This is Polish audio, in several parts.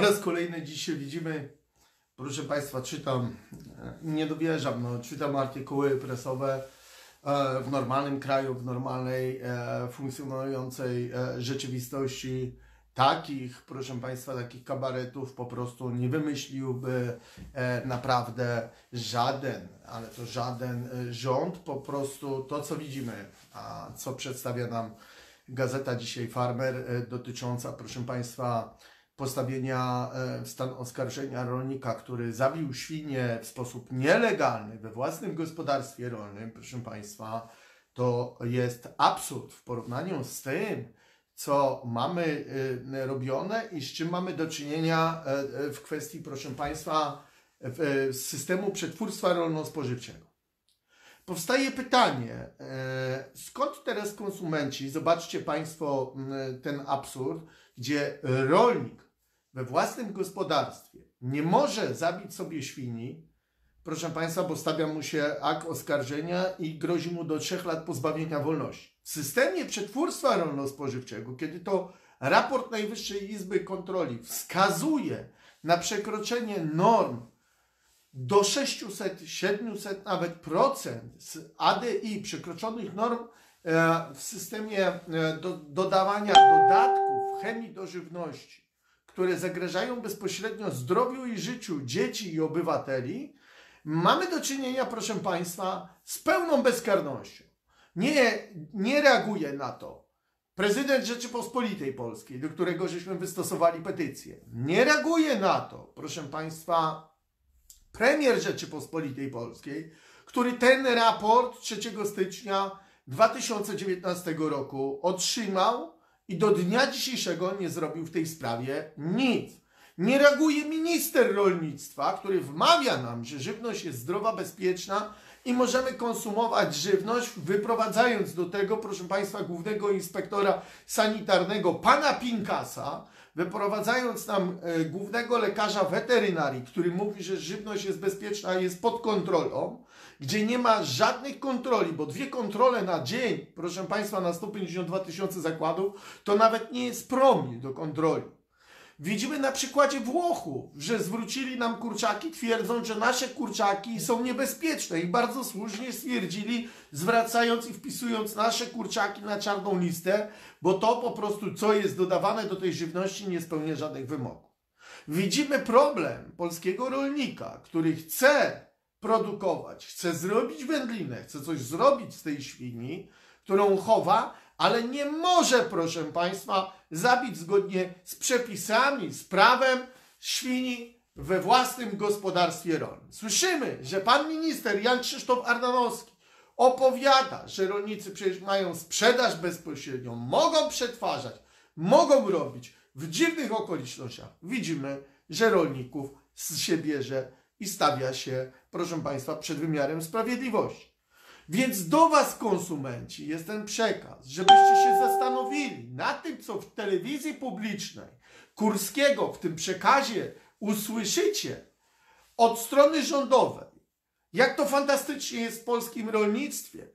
Po raz kolejny dzisiaj widzimy, proszę Państwa, czytam, e, nie dowierzam, no, czytam artykuły prasowe e, w normalnym kraju, w normalnej, e, funkcjonującej rzeczywistości. Takich, proszę Państwa, takich kabaretów po prostu nie wymyśliłby naprawdę żaden, ale to żaden rząd. Po prostu to, co widzimy, a co przedstawia nam gazeta dzisiaj Farmer, dotycząca, proszę Państwa, postawienia w e, stan oskarżenia rolnika, który zabił świnie w sposób nielegalny we własnym gospodarstwie rolnym, proszę Państwa, to jest absurd w porównaniu z tym, co mamy e, robione i z czym mamy do czynienia e, w kwestii, proszę Państwa, systemu przetwórstwa rolno-spożywczego. Powstaje pytanie, skąd teraz konsumenci, zobaczcie Państwo ten absurd, gdzie rolnik we własnym gospodarstwie nie może zabić sobie świni, proszę Państwa, bo stawia mu się akt oskarżenia i grozi mu do trzech lat pozbawienia wolności. W systemie przetwórstwa rolno-spożywczego, kiedy to raport Najwyższej Izby Kontroli wskazuje na przekroczenie norm do 600, 700 nawet procent z ADI przekroczonych norm e, w systemie e, do, dodawania dodatków chemii do żywności, które zagrażają bezpośrednio zdrowiu i życiu dzieci i obywateli, mamy do czynienia, proszę Państwa, z pełną bezkarnością. Nie, nie reaguje na to prezydent Rzeczypospolitej Polskiej, do którego żeśmy wystosowali petycję. Nie reaguje na to, proszę Państwa, premier Rzeczypospolitej Polskiej, który ten raport 3 stycznia 2019 roku otrzymał i do dnia dzisiejszego nie zrobił w tej sprawie nic. Nie reaguje minister rolnictwa, który wmawia nam, że żywność jest zdrowa, bezpieczna i możemy konsumować żywność, wyprowadzając do tego, proszę Państwa, głównego inspektora sanitarnego, pana Pinkasa, wyprowadzając nam e, głównego lekarza weterynarii, który mówi, że żywność jest bezpieczna, jest pod kontrolą, gdzie nie ma żadnych kontroli, bo dwie kontrole na dzień, proszę Państwa, na 152 tysiące zakładów, to nawet nie jest promil do kontroli. Widzimy na przykładzie Włochów, że zwrócili nam kurczaki, twierdząc, że nasze kurczaki są niebezpieczne i bardzo słusznie stwierdzili, zwracając i wpisując nasze kurczaki na czarną listę, bo to po prostu, co jest dodawane do tej żywności, nie spełnia żadnych wymogów. Widzimy problem polskiego rolnika, który chce produkować, chce zrobić wędlinę, chce coś zrobić z tej świni, którą chowa, ale nie może, proszę Państwa, zabić zgodnie z przepisami, z prawem świni we własnym gospodarstwie rolnym. Słyszymy, że pan minister Jan Krzysztof Ardanowski opowiada, że rolnicy przecież mają sprzedaż bezpośrednią, mogą przetwarzać, mogą robić w dziwnych okolicznościach. Widzimy, że rolników z siebie bierze i stawia się, proszę Państwa, przed wymiarem sprawiedliwości. Więc do Was, konsumenci, jest ten przekaz, żebyście się zastanowili nad tym, co w telewizji publicznej Kurskiego w tym przekazie usłyszycie od strony rządowej, jak to fantastycznie jest w polskim rolnictwie,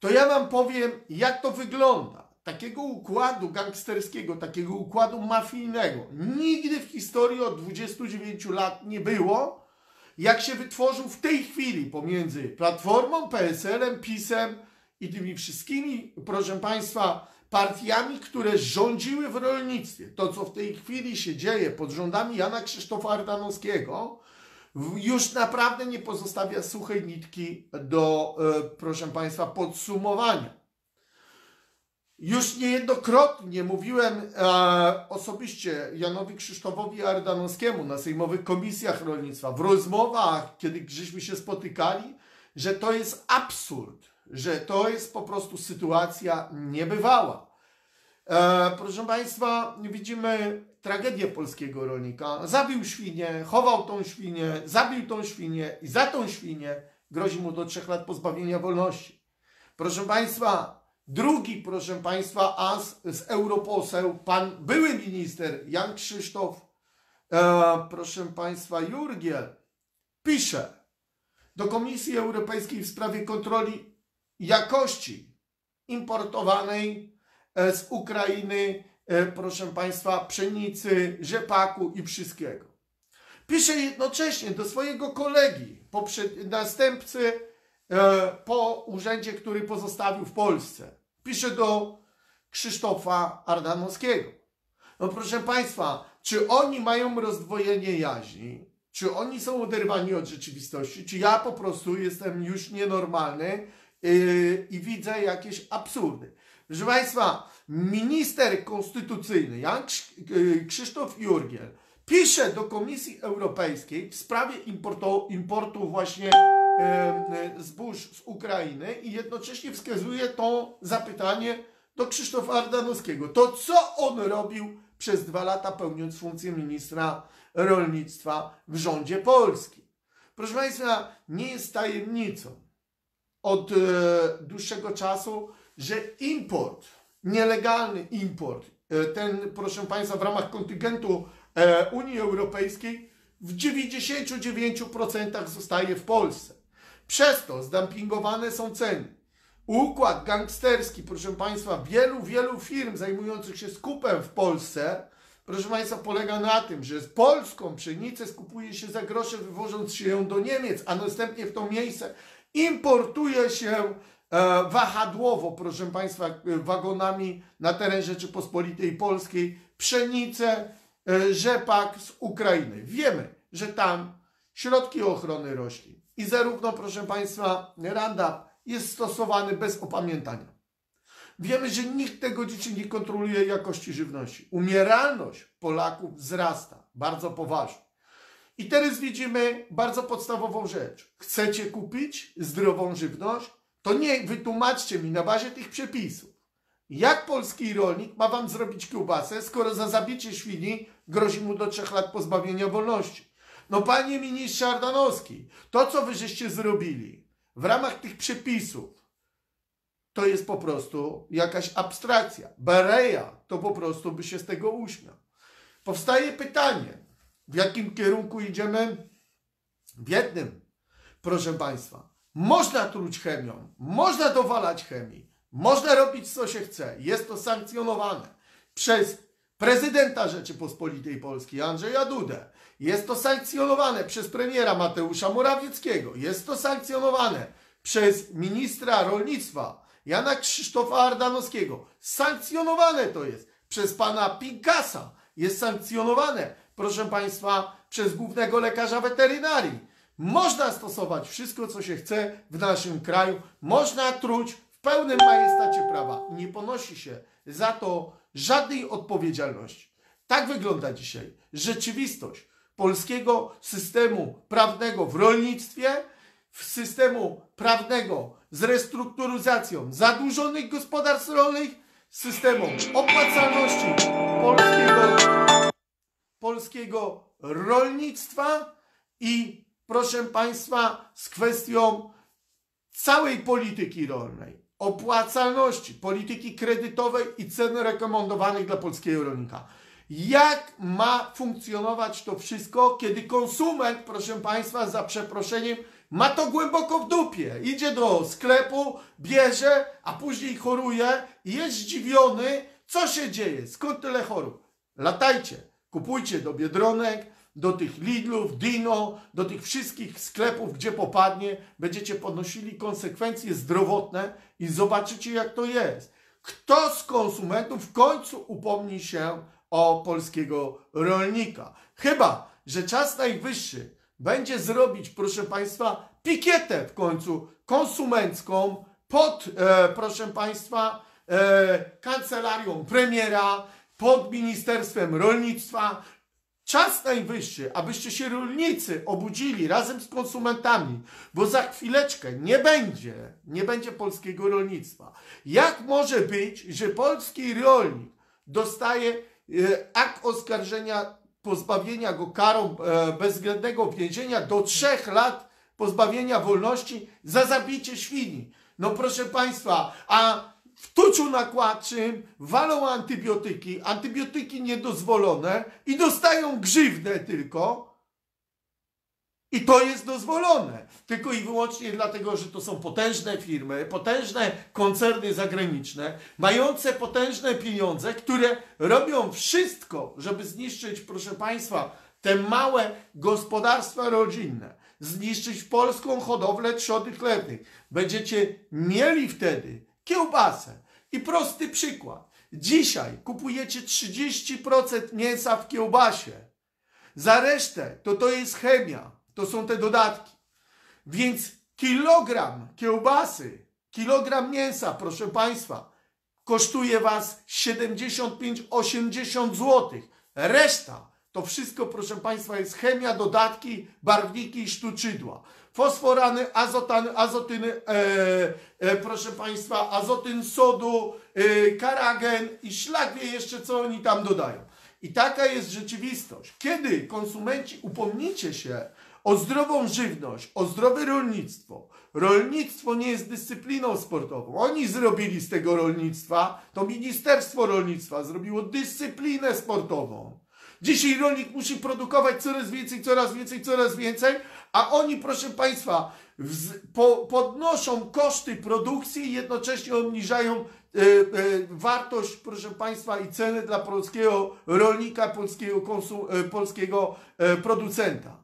to ja Wam powiem, jak to wygląda. Takiego układu gangsterskiego, takiego układu mafijnego. Nigdy w historii od 29 lat nie było jak się wytworzył w tej chwili pomiędzy Platformą, PSL-em, PiS-em i tymi wszystkimi, proszę Państwa, partiami, które rządziły w rolnictwie. To, co w tej chwili się dzieje pod rządami Jana Krzysztofa Ardanowskiego, już naprawdę nie pozostawia suchej nitki do, e, proszę Państwa, podsumowania. Już niejednokrotnie mówiłem e, osobiście Janowi Krzysztofowi Ardanowskiemu na sejmowych komisjach rolnictwa, w rozmowach, kiedy żeśmy się spotykali, że to jest absurd, że to jest po prostu sytuacja niebywała. E, proszę Państwa, widzimy tragedię polskiego rolnika. Zabił świnię, chował tą świnię, zabił tą świnię i za tą świnię grozi mu do trzech lat pozbawienia wolności. Proszę Państwa, Drugi, proszę Państwa, as z europoseł, pan były minister Jan Krzysztof, e, proszę Państwa, Jurgiel, pisze do Komisji Europejskiej w sprawie kontroli jakości importowanej e, z Ukrainy e, proszę Państwa, pszenicy, rzepaku i wszystkiego. Pisze jednocześnie do swojego kolegi, poprzed, następcy po urzędzie, który pozostawił w Polsce. Pisze do Krzysztofa Ardanowskiego. No proszę Państwa, czy oni mają rozdwojenie jaźni? Czy oni są oderwani od rzeczywistości? Czy ja po prostu jestem już nienormalny yy, i widzę jakieś absurdy? Proszę Państwa, minister konstytucyjny Jan yy, Krzysztof Jurgiel pisze do Komisji Europejskiej w sprawie importu, importu właśnie zbóż z Ukrainy i jednocześnie wskazuje to zapytanie do Krzysztofa Ardanowskiego. To co on robił przez dwa lata pełniąc funkcję ministra rolnictwa w rządzie polskim? Proszę Państwa, nie jest tajemnicą od e, dłuższego czasu, że import, nielegalny import, e, ten, proszę Państwa, w ramach kontyngentu e, Unii Europejskiej w 99% zostaje w Polsce. Przez to zdumpingowane są ceny. Układ gangsterski, proszę Państwa, wielu, wielu firm zajmujących się skupem w Polsce, proszę Państwa, polega na tym, że polską pszenicę skupuje się za grosze, wywożąc się ją do Niemiec, a następnie w to miejsce importuje się e, wahadłowo, proszę Państwa, e, wagonami na teren Rzeczypospolitej Polskiej pszenicę, e, rzepak z Ukrainy. Wiemy, że tam środki ochrony roślin i zarówno, proszę Państwa, Randa jest stosowany bez opamiętania. Wiemy, że nikt tego dzieci nie kontroluje jakości żywności. Umieralność Polaków wzrasta bardzo poważnie. I teraz widzimy bardzo podstawową rzecz. Chcecie kupić zdrową żywność? To nie wytłumaczcie mi na bazie tych przepisów. Jak polski rolnik ma wam zrobić kiełbasę, skoro za zabicie świni grozi mu do trzech lat pozbawienia wolności? No panie ministrze Ardanowski, to co wy żeście zrobili, w ramach tych przepisów to jest po prostu jakaś abstrakcja. Bereja to po prostu by się z tego uśmiał. Powstaje pytanie, w jakim kierunku idziemy? W jednym, proszę Państwa, można truć chemią, można dowalać chemii, można robić co się chce, jest to sankcjonowane przez prezydenta Rzeczypospolitej Polskiej Andrzeja Dudę. Jest to sankcjonowane przez premiera Mateusza Morawieckiego. Jest to sankcjonowane przez ministra rolnictwa Jana Krzysztofa Ardanowskiego. Sankcjonowane to jest przez pana Pinkasa. Jest sankcjonowane, proszę państwa, przez głównego lekarza weterynarii. Można stosować wszystko, co się chce w naszym kraju. Można truć w pełnym majestacie prawa. Nie ponosi się za to żadnej odpowiedzialności. Tak wygląda dzisiaj rzeczywistość polskiego systemu prawnego w rolnictwie, w systemu prawnego z restrukturyzacją zadłużonych gospodarstw rolnych, systemem opłacalności polskiego, polskiego rolnictwa i proszę Państwa z kwestią całej polityki rolnej opłacalności, polityki kredytowej i cen rekomendowanych dla polskiego rolnika. Jak ma funkcjonować to wszystko, kiedy konsument, proszę Państwa, za przeproszeniem, ma to głęboko w dupie. Idzie do sklepu, bierze, a później choruje i jest zdziwiony, co się dzieje, skąd tyle chorób. Latajcie, kupujcie do Biedronek, do tych Lidlów, Dino, do tych wszystkich sklepów, gdzie popadnie, będziecie ponosili konsekwencje zdrowotne i zobaczycie, jak to jest. Kto z konsumentów w końcu upomni się o polskiego rolnika? Chyba, że czas najwyższy będzie zrobić, proszę Państwa, pikietę w końcu konsumencką pod, e, proszę Państwa, e, kancelarią premiera, pod Ministerstwem Rolnictwa, Czas najwyższy, abyście się rolnicy obudzili razem z konsumentami, bo za chwileczkę nie będzie, nie będzie polskiego rolnictwa. Jak może być, że polski rolnik dostaje akt oskarżenia pozbawienia go karą e, bezwzględnego więzienia do trzech lat pozbawienia wolności za zabicie świni? No proszę Państwa, a w tuczu nakładczym walą antybiotyki, antybiotyki niedozwolone i dostają grzywnę tylko I to jest dozwolone. Tylko i wyłącznie dlatego, że to są potężne firmy, potężne koncerny zagraniczne, mające potężne pieniądze, które robią wszystko, żeby zniszczyć, proszę Państwa, te małe gospodarstwa rodzinne, zniszczyć polską hodowlę trzody chlebnych. Będziecie mieli wtedy kiełbasę. I prosty przykład. Dzisiaj kupujecie 30% mięsa w kiełbasie. Za resztę to to jest chemia, to są te dodatki. Więc kilogram kiełbasy, kilogram mięsa, proszę Państwa, kosztuje Was 75-80 zł. Reszta to wszystko, proszę Państwa, jest chemia, dodatki, barwniki i sztuczydła. Fosforany, azotany, azotyny, e, e, proszę Państwa, azotyn sodu, e, karagen i szlak wie jeszcze, co oni tam dodają. I taka jest rzeczywistość. Kiedy konsumenci upomnicie się o zdrową żywność, o zdrowe rolnictwo, rolnictwo nie jest dyscypliną sportową. Oni zrobili z tego rolnictwa, to Ministerstwo Rolnictwa zrobiło dyscyplinę sportową. Dzisiaj rolnik musi produkować coraz więcej, coraz więcej, coraz więcej, a oni, proszę Państwa, po, podnoszą koszty produkcji i jednocześnie obniżają e, e, wartość, proszę Państwa, i ceny dla polskiego rolnika, polskiego, konsum, e, polskiego e, producenta.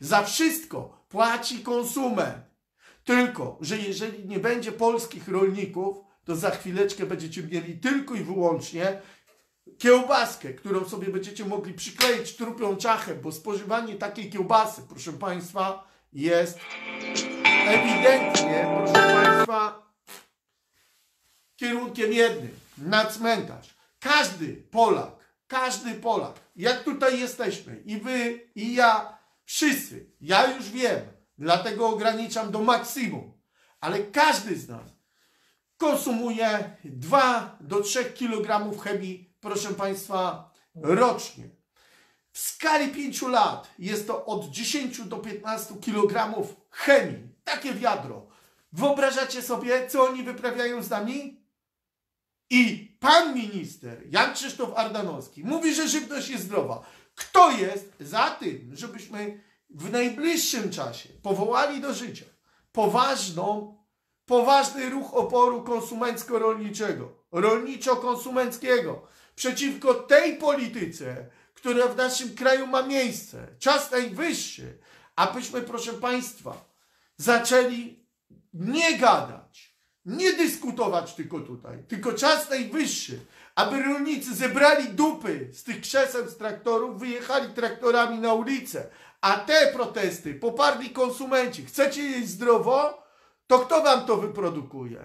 Za wszystko płaci konsument. Tylko, że jeżeli nie będzie polskich rolników, to za chwileczkę będziecie mieli tylko i wyłącznie kiełbaskę, którą sobie będziecie mogli przykleić trupią czachę, bo spożywanie takiej kiełbasy, proszę Państwa, jest ewidentnie, proszę Państwa, kierunkiem jednym, na cmentarz. Każdy Polak, każdy Polak, jak tutaj jesteśmy, i wy, i ja, wszyscy, ja już wiem, dlatego ograniczam do maksimum, ale każdy z nas konsumuje 2 do 3 kg chemii proszę Państwa, rocznie. W skali 5 lat jest to od 10 do 15 kg chemii. Takie wiadro. Wyobrażacie sobie, co oni wyprawiają z nami? I pan minister Jan Krzysztof Ardanowski mówi, że żywność jest zdrowa. Kto jest za tym, żebyśmy w najbliższym czasie powołali do życia poważną, poważny ruch oporu konsumencko-rolniczego, rolniczo-konsumenckiego, przeciwko tej polityce, która w naszym kraju ma miejsce. Czas najwyższy, abyśmy, proszę Państwa, zaczęli nie gadać, nie dyskutować tylko tutaj, tylko czas najwyższy, aby rolnicy zebrali dupy z tych krzeseł z traktorów, wyjechali traktorami na ulicę, a te protesty poparli konsumenci. Chcecie jeść zdrowo? To kto wam to wyprodukuje?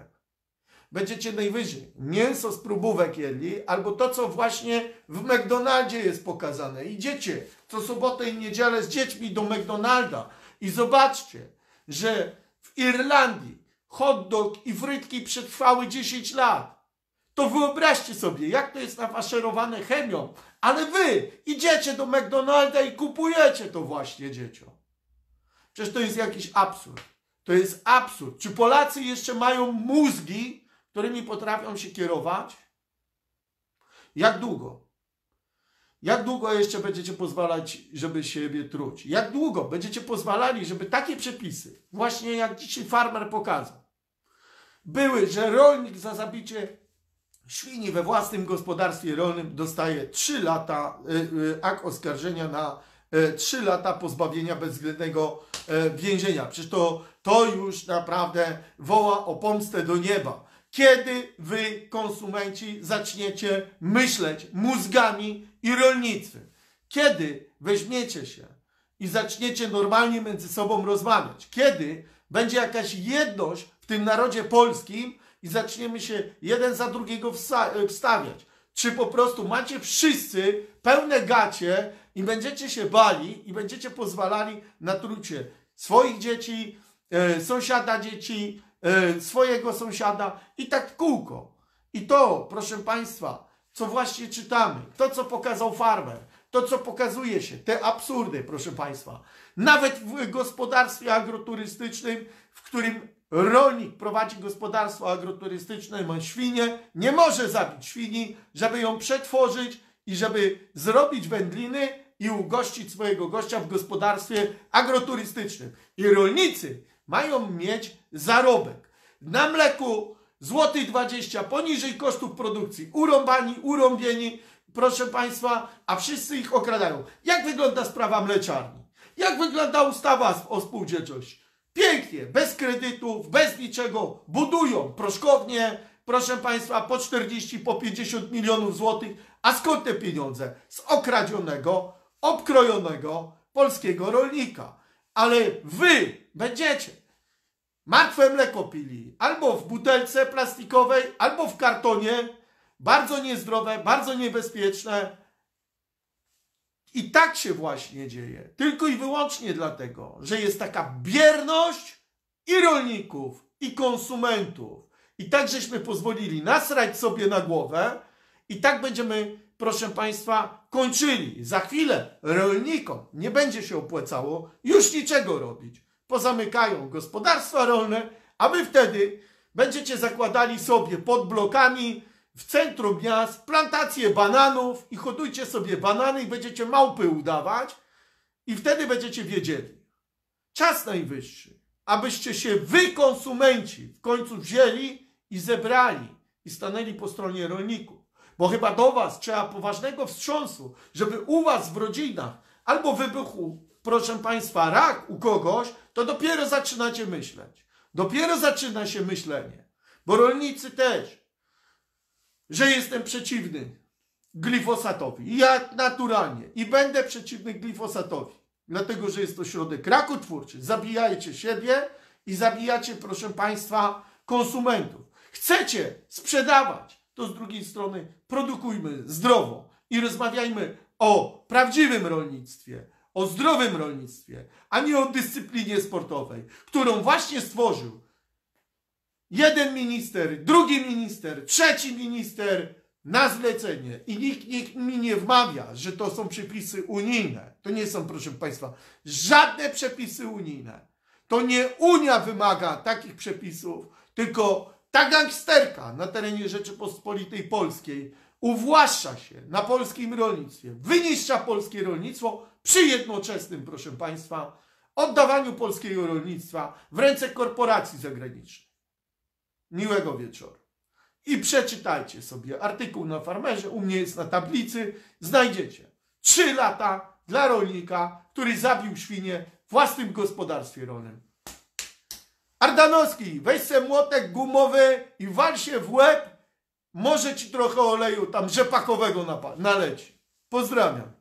będziecie najwyżej mięso z próbówek jedli, albo to, co właśnie w McDonaldzie jest pokazane. Idziecie co sobotę i niedzielę z dziećmi do McDonalda i zobaczcie, że w Irlandii hot dog i frytki przetrwały 10 lat. To wyobraźcie sobie, jak to jest nafaszerowane chemią, ale wy idziecie do McDonalda i kupujecie to właśnie dzieciom. Przecież to jest jakiś absurd. To jest absurd. Czy Polacy jeszcze mają mózgi, którymi potrafią się kierować? Jak długo? Jak długo jeszcze będziecie pozwalać, żeby siebie truć? Jak długo będziecie pozwalali, żeby takie przepisy, właśnie jak dzisiaj farmer pokazał, były, że rolnik za zabicie świni we własnym gospodarstwie rolnym dostaje 3 lata, y, y, akt oskarżenia na 3 y, lata pozbawienia bezwzględnego więzienia. Przecież to, to już naprawdę woła o pomstę do nieba. Kiedy wy, konsumenci, zaczniecie myśleć mózgami i rolnicy? Kiedy weźmiecie się i zaczniecie normalnie między sobą rozmawiać? Kiedy będzie jakaś jedność tym narodzie polskim i zaczniemy się jeden za drugiego wstawiać? Czy po prostu macie wszyscy pełne gacie i będziecie się bali i będziecie pozwalali na trucie swoich dzieci, e, sąsiada dzieci, E, swojego sąsiada i tak kółko. I to, proszę Państwa, co właśnie czytamy, to co pokazał farmer, to co pokazuje się, te absurdy, proszę Państwa. Nawet w gospodarstwie agroturystycznym, w którym rolnik prowadzi gospodarstwo agroturystyczne, ma świnię, nie może zabić świni, żeby ją przetworzyć i żeby zrobić wędliny i ugościć swojego gościa w gospodarstwie agroturystycznym. I rolnicy mają mieć zarobek. Na mleku złoty 20 poniżej kosztów produkcji. Urąbani, urąbieni, proszę Państwa, a wszyscy ich okradają. Jak wygląda sprawa mleczarni? Jak wygląda ustawa o spółdzielczości? Pięknie, bez kredytów, bez niczego, budują proszkownie, proszę Państwa, po 40, po 50 milionów złotych. A skąd te pieniądze? Z okradzionego, obkrojonego polskiego rolnika. Ale wy będziecie martwe mleko pili albo w butelce plastikowej, albo w kartonie. Bardzo niezdrowe, bardzo niebezpieczne. I tak się właśnie dzieje. Tylko i wyłącznie dlatego, że jest taka bierność i rolników, i konsumentów. I tak żeśmy pozwolili nasrać sobie na głowę i tak będziemy, proszę Państwa, kończyli. Za chwilę rolnikom nie będzie się opłacało już niczego robić. Pozamykają gospodarstwa rolne, a wy wtedy będziecie zakładali sobie pod blokami w centrum miast plantacje bananów i hodujcie sobie banany i będziecie małpy udawać i wtedy będziecie wiedzieli. Czas najwyższy, abyście się wy konsumenci w końcu wzięli i zebrali i stanęli po stronie rolników. Bo chyba do was trzeba poważnego wstrząsu, żeby u was w rodzinach albo wybuchł, proszę państwa, rak u kogoś, to dopiero zaczynacie myśleć. Dopiero zaczyna się myślenie. Bo rolnicy też że jestem przeciwny glifosatowi. Ja naturalnie i będę przeciwny glifosatowi, dlatego że jest to środek rakotwórczy. Zabijajcie siebie i zabijacie, proszę Państwa, konsumentów. Chcecie sprzedawać, to z drugiej strony produkujmy zdrowo i rozmawiajmy o prawdziwym rolnictwie, o zdrowym rolnictwie, a nie o dyscyplinie sportowej, którą właśnie stworzył jeden minister, drugi minister, trzeci minister na zlecenie i nikt, nikt mi nie wmawia, że to są przepisy unijne. To nie są, proszę Państwa, żadne przepisy unijne. To nie Unia wymaga takich przepisów, tylko ta gangsterka na terenie Rzeczypospolitej Polskiej uwłaszcza się na polskim rolnictwie, wyniszcza polskie rolnictwo przy jednoczesnym, proszę Państwa, oddawaniu polskiego rolnictwa w ręce korporacji zagranicznych. Miłego wieczoru. I przeczytajcie sobie artykuł na farmerze, u mnie jest na tablicy, znajdziecie. Trzy lata dla rolnika, który zabił świnie w własnym gospodarstwie rolnym. Ardanowski, weź se młotek gumowy i wal się w łeb, może ci trochę oleju tam rzepakowego naleci. Pozdrawiam.